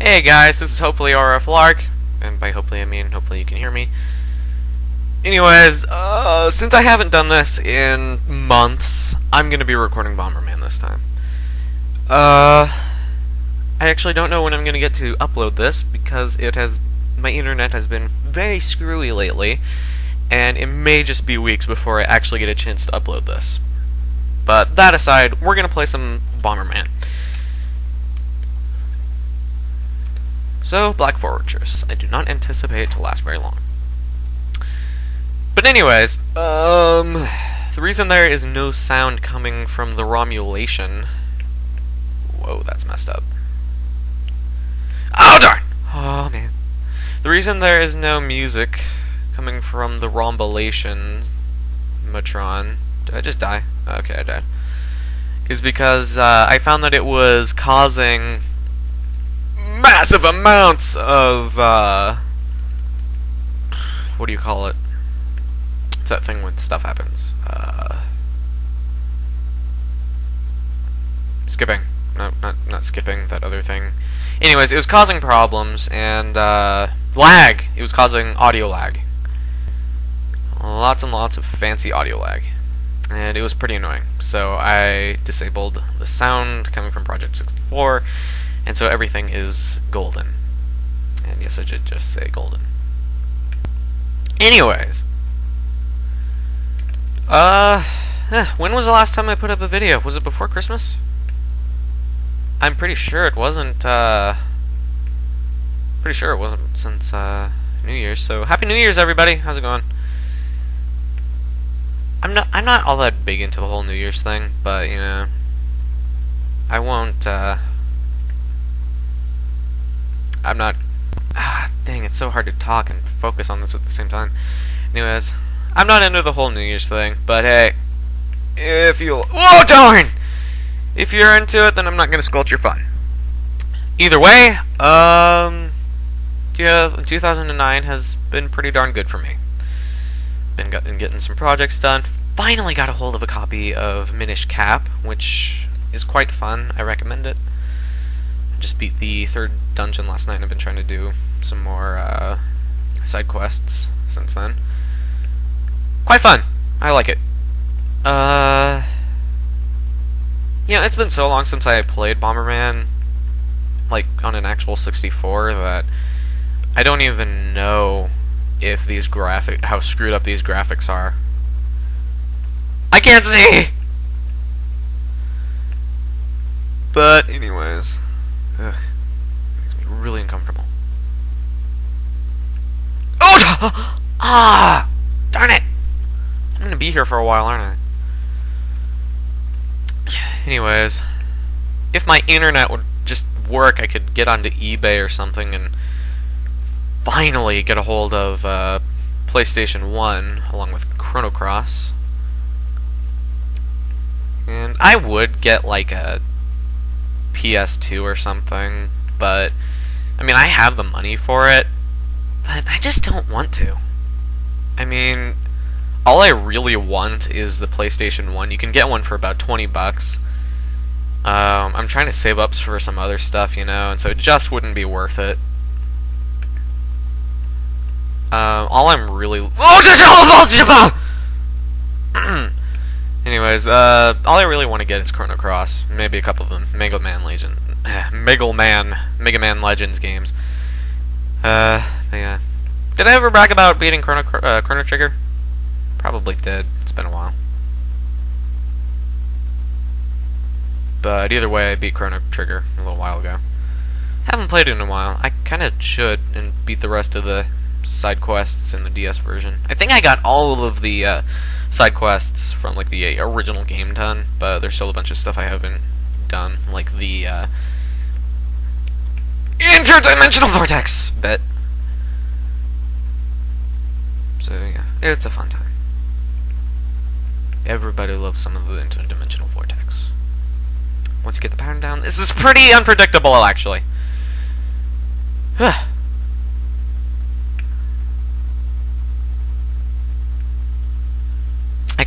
Hey guys, this is hopefully RF Larke, and by hopefully I mean hopefully you can hear me. Anyways, uh, since I haven't done this in months, I'm gonna be recording Bomberman this time. Uh, I actually don't know when I'm gonna get to upload this because it has my internet has been very screwy lately, and it may just be weeks before I actually get a chance to upload this. But that aside, we're gonna play some Bomberman. So, Black Fortress. I do not anticipate it to last very long. But anyways, um, the reason there is no sound coming from the Romulation... Whoa, that's messed up. Oh, darn! Oh, man. The reason there is no music coming from the Romulation Matron... Did I just die? Okay, I died. Is because uh, I found that it was causing massive amounts of uh, what do you call it? It's that thing when stuff happens. Uh, skipping. No, not not skipping. That other thing. Anyways, it was causing problems and uh, lag. It was causing audio lag. Lots and lots of fancy audio lag. And it was pretty annoying. So I disabled the sound coming from Project 64 and so everything is golden. And yes, I did just say golden. Anyways. Uh, when was the last time I put up a video? Was it before Christmas? I'm pretty sure it wasn't, uh... Pretty sure it wasn't since, uh, New Year's. So, Happy New Year's, everybody! How's it going? I'm not, I'm not all that big into the whole New Year's thing, but, you know... I won't, uh... I'm not. Ah, dang, it's so hard to talk and focus on this at the same time. Anyways, I'm not into the whole New Year's thing, but hey, if you. Oh, darn! If you're into it, then I'm not gonna squelch your fun. Either way, um. Yeah, 2009 has been pretty darn good for me. Been getting some projects done. Finally got a hold of a copy of Minish Cap, which is quite fun. I recommend it just beat the third dungeon last night and I've been trying to do some more uh, side quests since then. Quite fun. I like it. Uh, know, it's been so long since I played Bomberman, like on an actual 64, that I don't even know if these graphic how screwed up these graphics are. I can't see. But anyways. Ugh. Makes me really uncomfortable. Oh! Ah! Darn it! I'm gonna be here for a while, aren't I? Anyways, if my internet would just work, I could get onto eBay or something and finally get a hold of uh, PlayStation 1 along with Chrono Cross. And I would get like a PS2 or something, but I mean, I have the money for it, but I just don't want to. I mean, all I really want is the PlayStation 1. You can get one for about 20 bucks. Um, I'm trying to save up for some other stuff, you know, and so it just wouldn't be worth it. Um, all I'm really oh, Anyways, uh, all I really want to get is Chrono Cross. Maybe a couple of them. Mega Man Legend. Mega Man. Mega Man Legends games. Uh, yeah. Did I ever brag about beating Chrono, uh, Chrono Trigger? Probably did. It's been a while. But either way, I beat Chrono Trigger a little while ago. Haven't played it in a while. I kind of should and beat the rest of the side quests in the DS version. I think I got all of the uh, side quests from like the original game done, but there's still a bunch of stuff I haven't done, like the uh, interdimensional vortex bit. So yeah, it's a fun time. Everybody loves some of the interdimensional vortex. Once you get the pattern down, this is pretty unpredictable, actually. I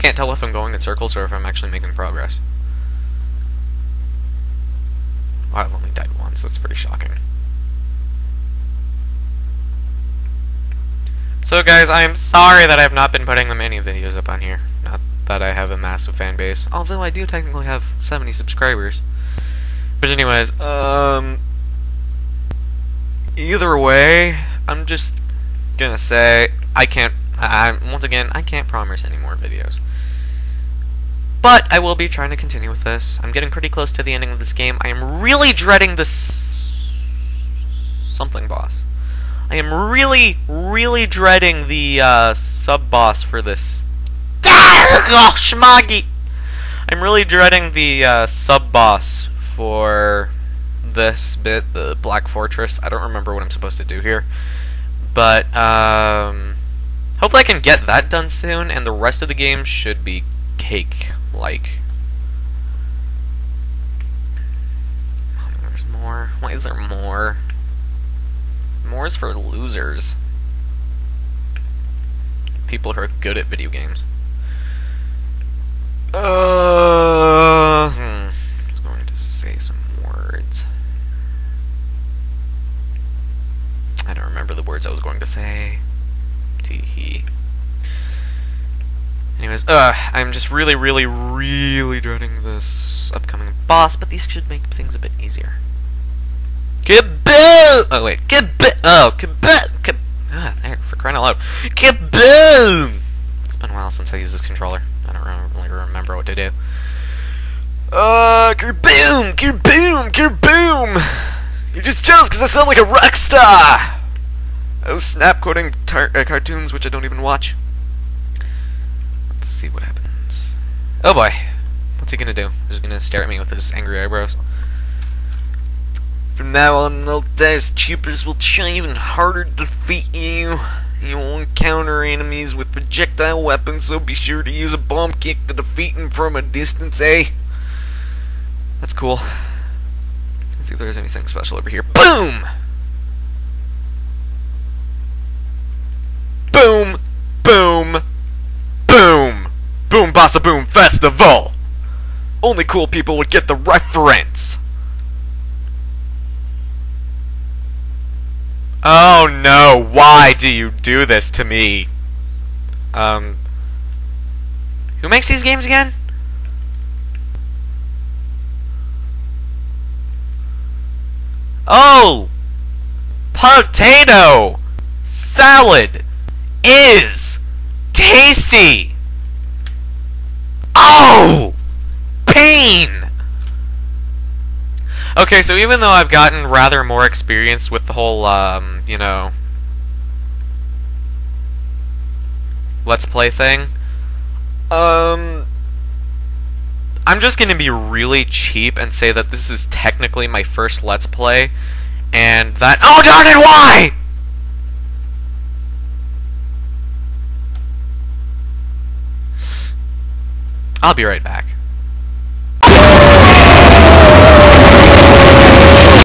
can't tell if I'm going in circles or if I'm actually making progress. I've only died once, that's pretty shocking. So guys, I'm sorry that I've not been putting many videos up on here. Not that I have a massive fan base, although I do technically have 70 subscribers. But anyways, um... Either way, I'm just gonna say I can't I once again I can't promise any more videos. But I will be trying to continue with this. I'm getting pretty close to the ending of this game. I am really dreading this something boss. I am really, really dreading the uh, sub boss for this. Oh, schmoggy! I'm really dreading the uh, sub boss for this bit, the Black Fortress. I don't remember what I'm supposed to do here. But, um, hopefully I can get that done soon, and the rest of the game should be cake-like. There's more. Why is there more? More is for losers. People who are good at video games. Uh, hmm. I was going to say some words. I don't remember the words I was going to say. Tee Anyways, uh, I'm just really, really, really dreading this upcoming boss, but these should make things a bit easier. Kaboom! Oh, wait. Kaboom! Oh, kaboom! Kab ah, there, for crying out loud. Kaboom! It's been a while since I used this controller. I don't really remember what to do. Uh, kaboom! Kaboom! Kaboom! You're just jealous because I sound like a rock star! Oh, snap quoting uh, cartoons, which I don't even watch. Let's see what happens. Oh boy. What's he gonna do? He's gonna stare at me with his angry eyebrows. From now on, doubt, troopers will try even harder to defeat you. You will encounter enemies with projectile weapons, so be sure to use a bomb kick to defeat them from a distance, eh? That's cool. Let's see if there's anything special over here. Boom! Boom! Boom! Boom Bossa Boom Festival! Only cool people would get the reference! Oh no, why do you do this to me? Um. Who makes these games again? Oh! Potato! Salad! Is! Tasty! Oh! Pain! Okay, so even though I've gotten rather more experience with the whole, um, you know, let's play thing, um, I'm just going to be really cheap and say that this is technically my first let's play, and that- OH DARN IT, WHY?! I'll be right back.